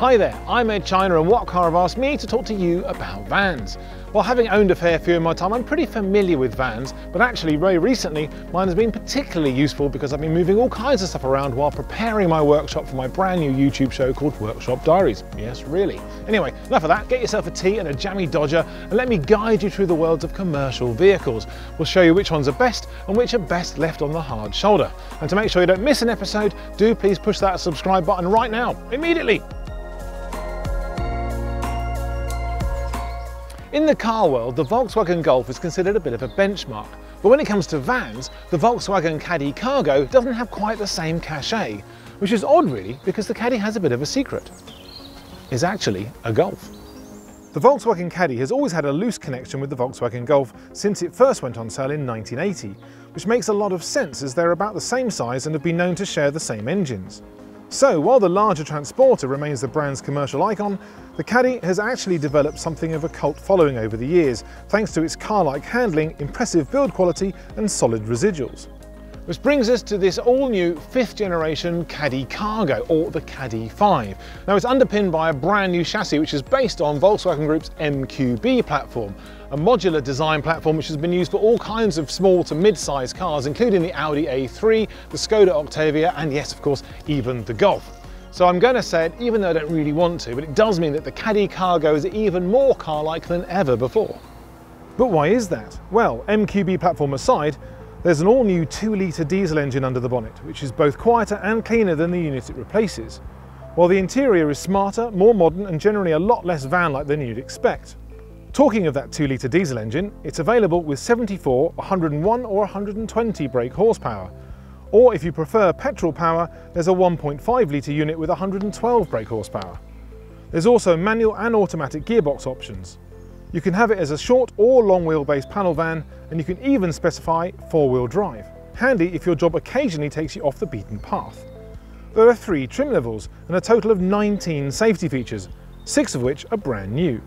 Hi there, I'm Edd China and what car have asked me to talk to you about vans. Well, having owned a fair few in my time, I'm pretty familiar with vans, but actually very recently, mine has been particularly useful because I've been moving all kinds of stuff around while preparing my workshop for my brand new YouTube show called Workshop Diaries. Yes, really. Anyway, enough of that, get yourself a tea and a jammy dodger and let me guide you through the worlds of commercial vehicles. We'll show you which ones are best and which are best left on the hard shoulder. And to make sure you don't miss an episode, do please push that subscribe button right now, immediately. In the car world, the Volkswagen Golf is considered a bit of a benchmark. But when it comes to vans, the Volkswagen Caddy Cargo doesn't have quite the same cachet, which is odd really because the Caddy has a bit of a secret. It's actually a Golf. The Volkswagen Caddy has always had a loose connection with the Volkswagen Golf since it first went on sale in 1980, which makes a lot of sense as they're about the same size and have been known to share the same engines. So while the larger Transporter remains the brand's commercial icon, the Caddy has actually developed something of a cult following over the years, thanks to its car-like handling, impressive build quality and solid residuals. Which brings us to this all-new fifth generation Caddy Cargo, or the Caddy 5. Now it's underpinned by a brand new chassis which is based on Volkswagen Group's MQB platform, a modular design platform which has been used for all kinds of small to mid-sized cars, including the Audi A3, the Skoda Octavia, and yes, of course, even the Golf. So I'm going to say it even though I don't really want to, but it does mean that the Caddy Cargo is even more car-like than ever before. But why is that? Well, MQB platform aside, there's an all-new 2-litre diesel engine under the bonnet, which is both quieter and cleaner than the unit it replaces, while the interior is smarter, more modern and generally a lot less van-like than you'd expect. Talking of that 2-litre diesel engine, it's available with 74, 101 or 120 brake horsepower, or if you prefer petrol power, there's a 1.5 litre unit with 112 brake horsepower. There's also manual and automatic gearbox options, you can have it as a short or long wheelbase panel van and you can even specify four-wheel drive. Handy if your job occasionally takes you off the beaten path. There are three trim levels and a total of 19 safety features, six of which are brand new.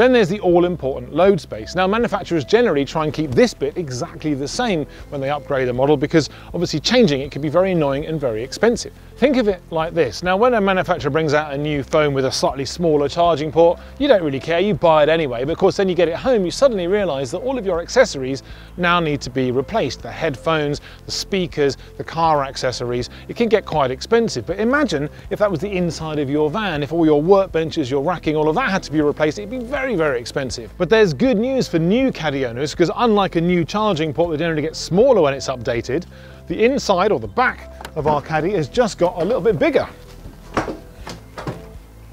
Then there's the all-important load space. Now manufacturers generally try and keep this bit exactly the same when they upgrade a model because obviously changing it can be very annoying and very expensive. Think of it like this. Now when a manufacturer brings out a new phone with a slightly smaller charging port, you don't really care, you buy it anyway, but of course then you get it home, you suddenly realise that all of your accessories now need to be replaced. The headphones, the speakers, the car accessories, it can get quite expensive. But imagine if that was the inside of your van, if all your workbenches, your racking, all of that had to be replaced, it'd be very, very expensive. But there's good news for new Caddy owners because unlike a new charging port that generally gets smaller when it's updated, the inside or the back of our Caddy has just got a little bit bigger.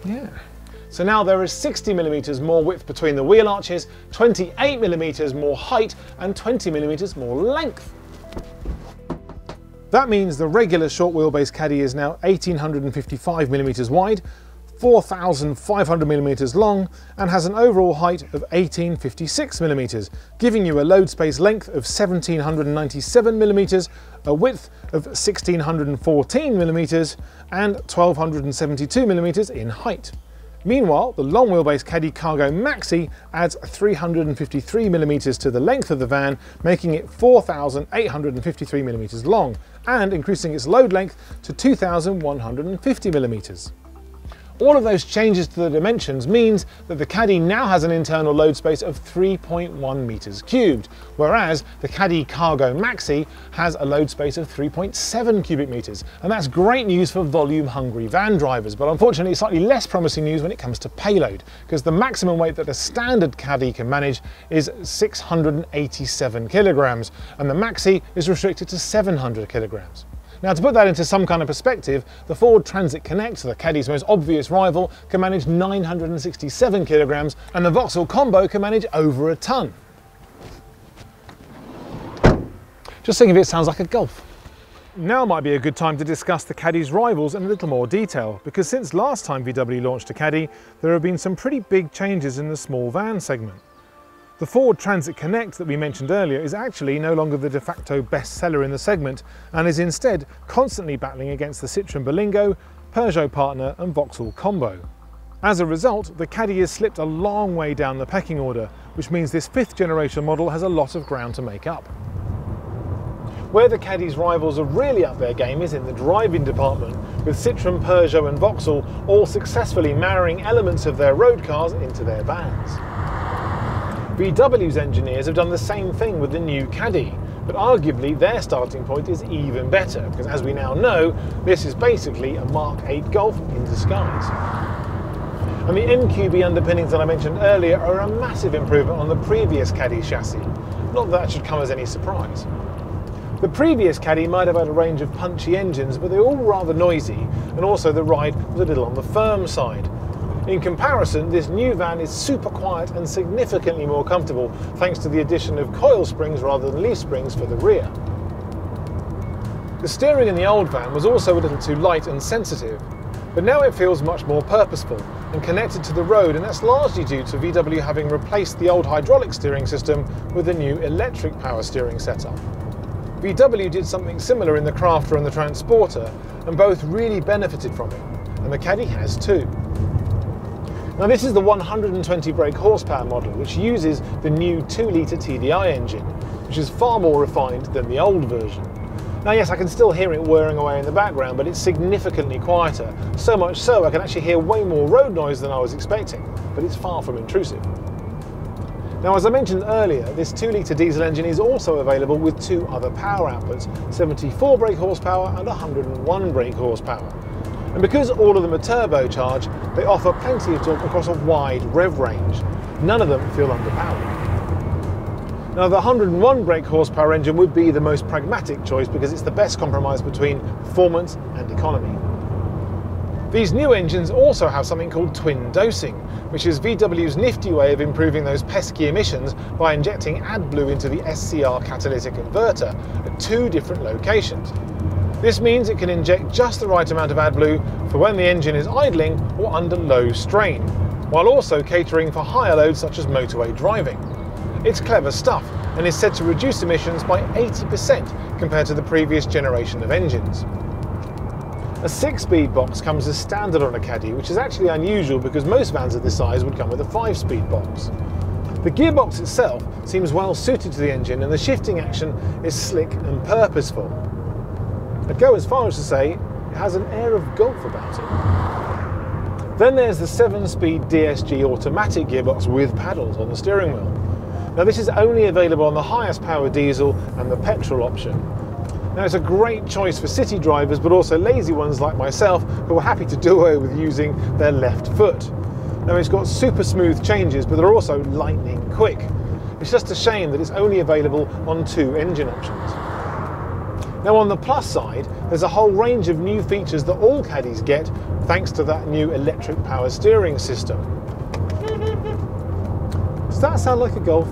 Yeah. So now there is 60 millimeters more width between the wheel arches, 28 millimeters more height, and 20 millimeters more length. That means the regular short wheelbase Caddy is now 1855 millimeters wide, 4,500 millimeters long and has an overall height of 1856 millimeters, giving you a load space length of 1797 millimeters, a width of 1614 millimeters and 1272 millimeters in height. Meanwhile, the long wheelbase Caddy Cargo Maxi adds 353 millimeters to the length of the van, making it 4,853 millimeters long and increasing its load length to 2,150 millimeters. All of those changes to the dimensions means that the Caddy now has an internal load space of 3.1 meters cubed, whereas the Caddy Cargo Maxi has a load space of 3.7 cubic meters. And that's great news for volume hungry van drivers, but unfortunately slightly less promising news when it comes to payload, because the maximum weight that a standard Caddy can manage is 687 kilograms, and the Maxi is restricted to 700 kilograms. Now to put that into some kind of perspective, the Ford Transit Connect, the Caddy's most obvious rival, can manage 967 kilograms and the Vauxhall Combo can manage over a ton. Just think of it sounds like a Golf. Now might be a good time to discuss the Caddy's rivals in a little more detail, because since last time VW launched a Caddy, there have been some pretty big changes in the small van segment. The Ford Transit Connect that we mentioned earlier is actually no longer the de facto bestseller in the segment and is instead constantly battling against the Citroën Berlingo, Peugeot Partner and Vauxhall Combo. As a result, the Caddy has slipped a long way down the pecking order, which means this fifth generation model has a lot of ground to make up. Where the Caddy's rivals are really up their game is in the driving department, with Citroën, Peugeot and Vauxhall all successfully marrying elements of their road cars into their vans. VW's engineers have done the same thing with the new Caddy, but arguably their starting point is even better, because as we now know, this is basically a Mark 8 Golf in disguise. And the MQB underpinnings that I mentioned earlier are a massive improvement on the previous Caddy chassis. Not that, that should come as any surprise. The previous Caddy might have had a range of punchy engines, but they were all rather noisy, and also the ride was a little on the firm side. In comparison, this new van is super quiet and significantly more comfortable thanks to the addition of coil springs rather than leaf springs for the rear. The steering in the old van was also a little too light and sensitive, but now it feels much more purposeful and connected to the road and that's largely due to VW having replaced the old hydraulic steering system with a new electric power steering setup. VW did something similar in the Crafter and the Transporter and both really benefited from it, and the Caddy has too. Now this is the 120 brake horsepower model, which uses the new 2 litre TDI engine, which is far more refined than the old version. Now yes, I can still hear it whirring away in the background, but it's significantly quieter, so much so I can actually hear way more road noise than I was expecting, but it's far from intrusive. Now as I mentioned earlier, this 2 litre diesel engine is also available with two other power outputs, 74 brake horsepower and 101 brake horsepower. And because all of them are turbocharged, they offer plenty of torque across a wide rev range. None of them feel underpowered. Now the 101 brake horsepower engine would be the most pragmatic choice because it's the best compromise between performance and economy. These new engines also have something called twin dosing, which is VW's nifty way of improving those pesky emissions by injecting AdBlue into the SCR catalytic converter at two different locations. This means it can inject just the right amount of AdBlue for when the engine is idling or under low strain, while also catering for higher loads such as motorway driving. It's clever stuff and is said to reduce emissions by 80% compared to the previous generation of engines. A six-speed box comes as standard on a Caddy, which is actually unusual because most vans of this size would come with a five-speed box. The gearbox itself seems well suited to the engine and the shifting action is slick and purposeful. I'd go as far as to say it has an air of golf about it. Then there's the 7-speed DSG automatic gearbox with paddles on the steering wheel. Now this is only available on the highest power diesel and the petrol option. Now it's a great choice for city drivers but also lazy ones like myself who are happy to do away with using their left foot. Now it's got super smooth changes but they're also lightning quick. It's just a shame that it's only available on two engine options. Now on the plus side, there's a whole range of new features that all caddies get thanks to that new electric power steering system. Does that sound like a Golf?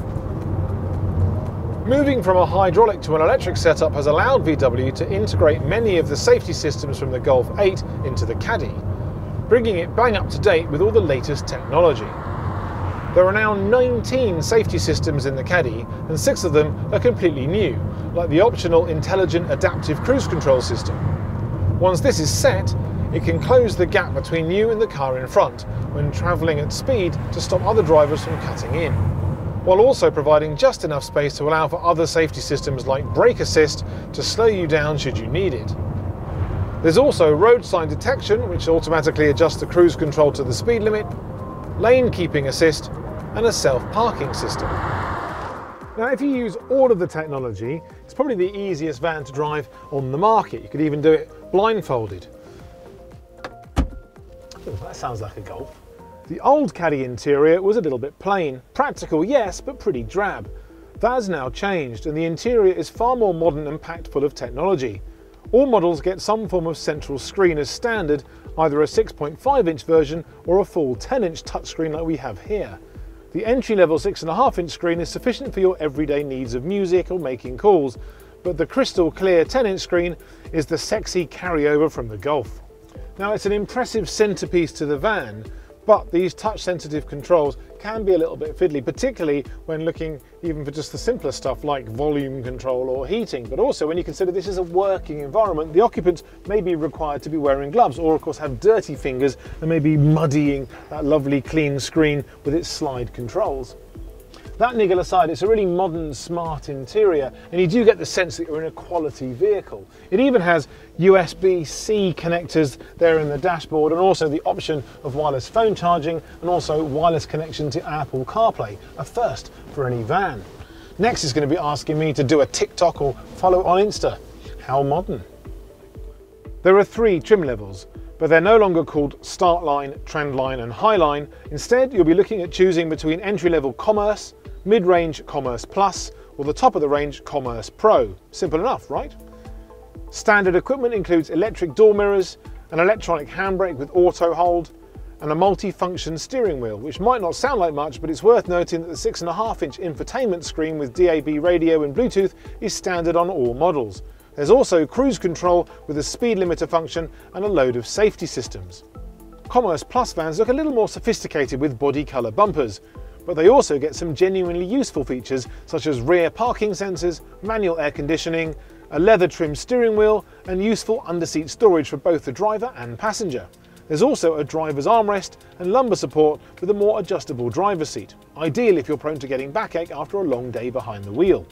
Moving from a hydraulic to an electric setup has allowed VW to integrate many of the safety systems from the Golf 8 into the Caddy, bringing it bang up to date with all the latest technology. There are now 19 safety systems in the Caddy, and six of them are completely new, like the optional Intelligent Adaptive Cruise Control system. Once this is set, it can close the gap between you and the car in front when travelling at speed to stop other drivers from cutting in, while also providing just enough space to allow for other safety systems like brake assist to slow you down should you need it. There's also road sign detection, which automatically adjusts the cruise control to the speed limit, lane keeping assist, and a self-parking system. Now, if you use all of the technology, it's probably the easiest van to drive on the market. You could even do it blindfolded. Ooh, that sounds like a Golf. The old Caddy interior was a little bit plain. Practical, yes, but pretty drab. That has now changed, and the interior is far more modern and packed full of technology. All models get some form of central screen as standard, either a 6.5 inch version or a full 10 inch touchscreen like we have here. The entry-level 6.5 inch screen is sufficient for your everyday needs of music or making calls, but the crystal clear 10 inch screen is the sexy carryover from the Golf. Now it's an impressive centerpiece to the van, but these touch sensitive controls can be a little bit fiddly, particularly when looking even for just the simpler stuff like volume control or heating. But also when you consider this is a working environment, the occupants may be required to be wearing gloves or of course have dirty fingers and may be muddying that lovely clean screen with its slide controls. That niggle aside, it's a really modern, smart interior, and you do get the sense that you're in a quality vehicle. It even has USB-C connectors there in the dashboard, and also the option of wireless phone charging, and also wireless connection to Apple CarPlay, a first for any van. Next is going to be asking me to do a TikTok or follow on Insta. How modern. There are three trim levels, but they're no longer called Start Line, Trend Line and High Line. Instead, you'll be looking at choosing between entry-level Commerce, mid-range Commerce Plus, or the top of the range Commerce Pro. Simple enough, right? Standard equipment includes electric door mirrors, an electronic handbrake with auto hold, and a multi-function steering wheel, which might not sound like much, but it's worth noting that the 6.5 inch infotainment screen with DAB radio and Bluetooth is standard on all models. There's also cruise control with a speed limiter function and a load of safety systems. Commerce Plus vans look a little more sophisticated with body colour bumpers, but they also get some genuinely useful features such as rear parking sensors, manual air conditioning, a leather trimmed steering wheel and useful underseat storage for both the driver and passenger. There's also a driver's armrest and lumbar support with a more adjustable driver's seat, ideal if you're prone to getting backache after a long day behind the wheel.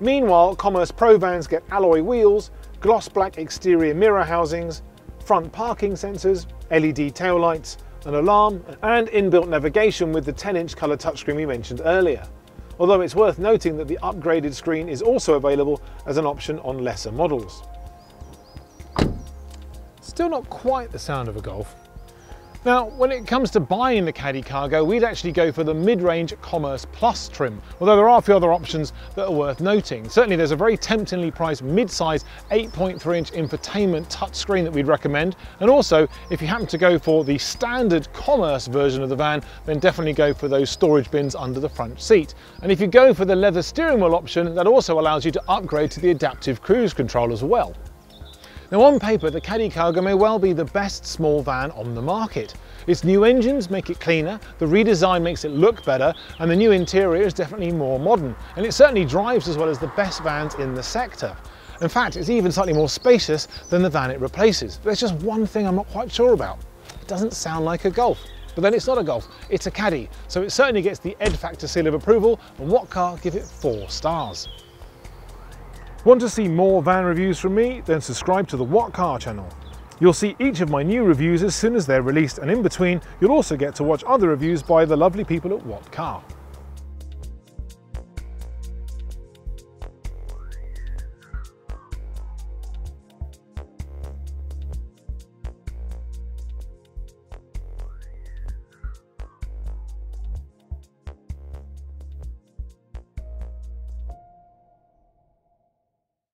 Meanwhile, Commerce Pro vans get alloy wheels, gloss black exterior mirror housings, front parking sensors, LED taillights, an alarm and inbuilt navigation with the 10-inch colour touchscreen we mentioned earlier. Although it's worth noting that the upgraded screen is also available as an option on lesser models. Still not quite the sound of a Golf. Now, when it comes to buying the Caddy Cargo, we'd actually go for the mid-range Commerce Plus trim, although there are a few other options that are worth noting. Certainly there's a very temptingly priced mid-size 8.3 inch infotainment touchscreen that we'd recommend. And also, if you happen to go for the standard Commerce version of the van, then definitely go for those storage bins under the front seat. And if you go for the leather steering wheel option, that also allows you to upgrade to the adaptive cruise control as well. Now on paper, the Caddy Cargo may well be the best small van on the market. Its new engines make it cleaner, the redesign makes it look better, and the new interior is definitely more modern. And it certainly drives as well as the best vans in the sector. In fact, it's even slightly more spacious than the van it replaces. There's just one thing I'm not quite sure about. It doesn't sound like a Golf. But then it's not a Golf, it's a Caddy. So it certainly gets the Ed Factor seal of approval, and What Car give it four stars. Want to see more van reviews from me? Then subscribe to the What Car channel. You'll see each of my new reviews as soon as they're released and in between you'll also get to watch other reviews by the lovely people at What Car.